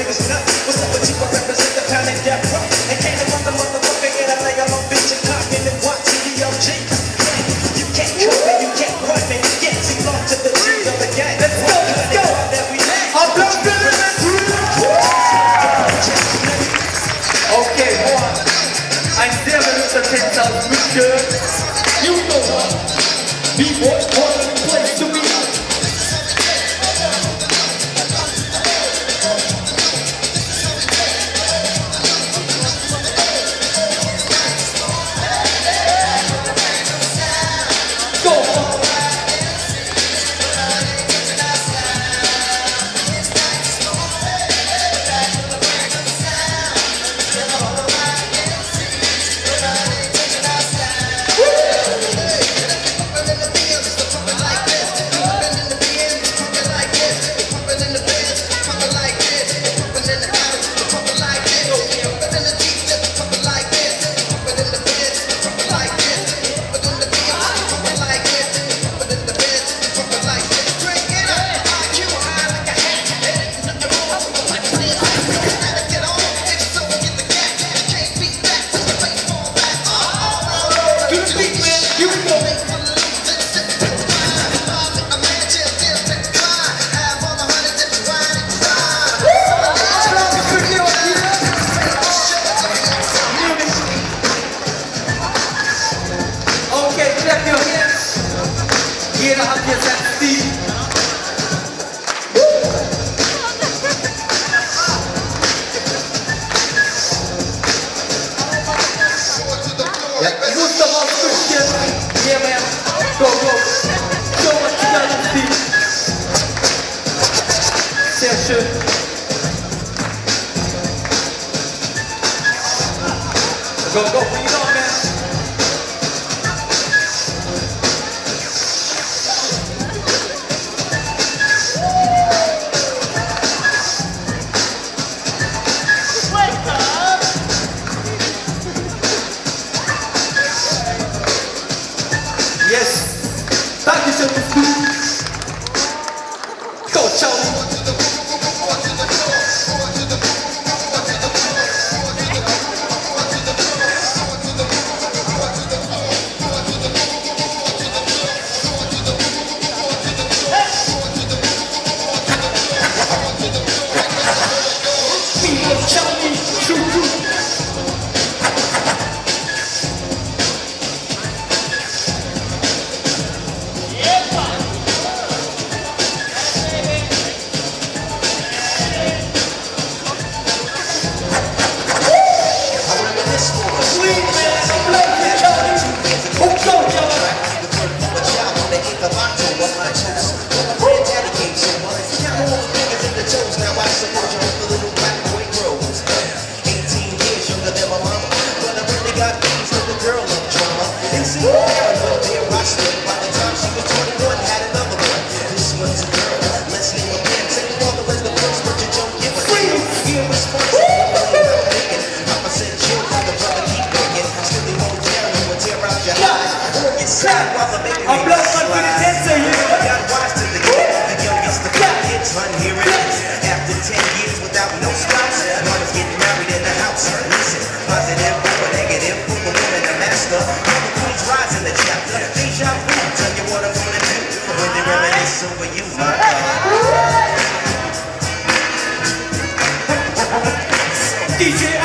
niggas nuts. What's up with you? parents, they arrested DJ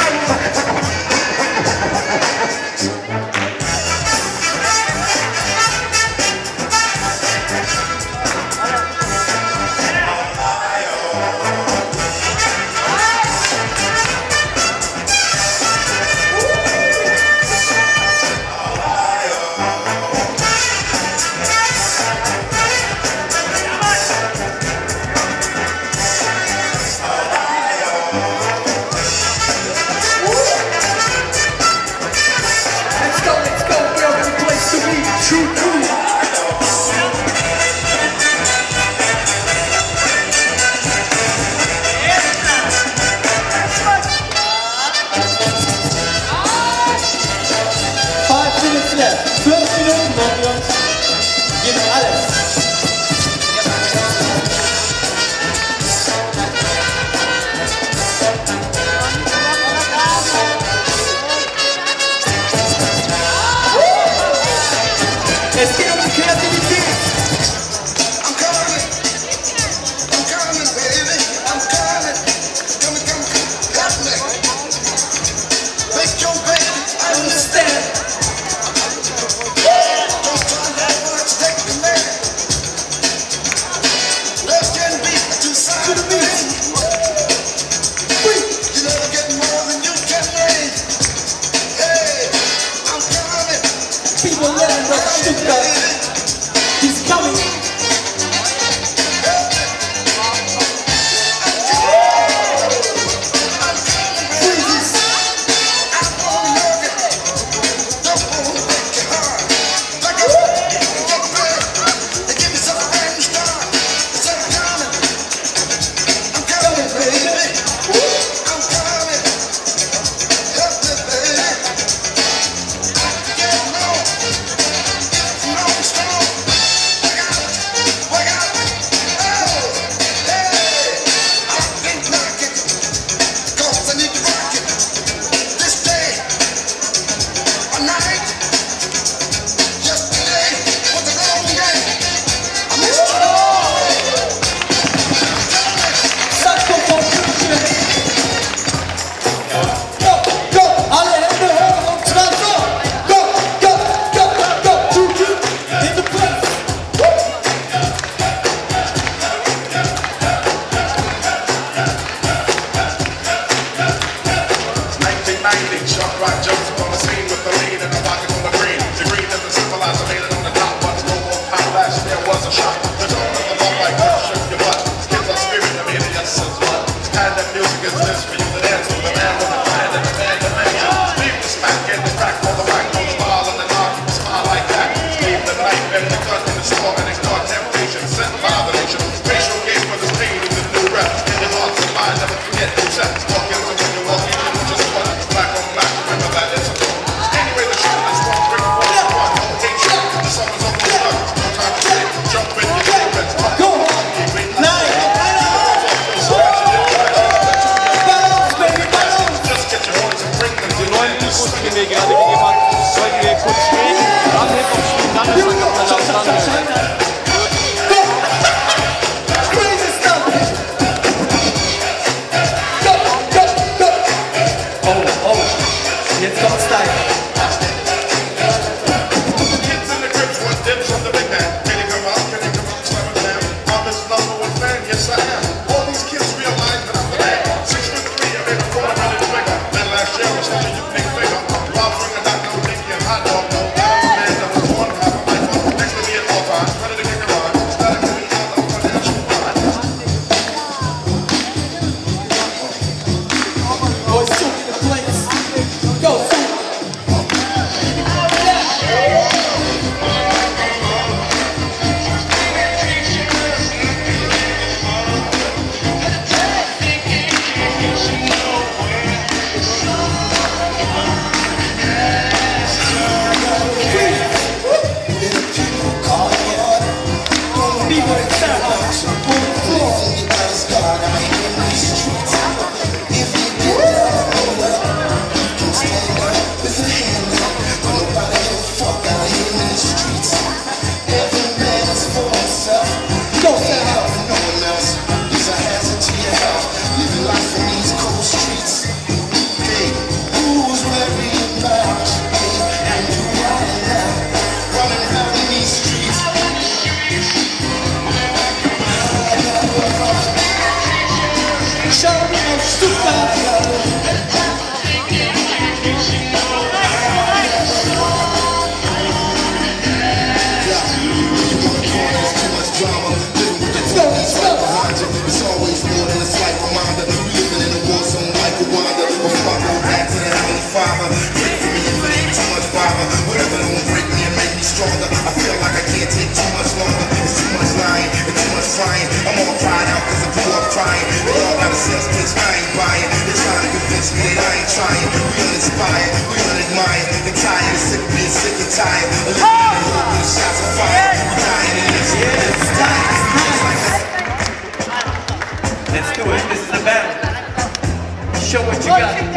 can't take too much longer. It's too much lying and too much crying. I'm all cried out because I blew up crying. They all got a sales pitch, I ain't buying. They're trying to convince me that I ain't trying. We uninspired, we unadmired. They're tired of sick, being sick and tired. A little bit of hope, shots of fire. We're dying in this. Let's do it. This is a battle. Show what you got.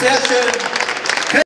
Sehr schön.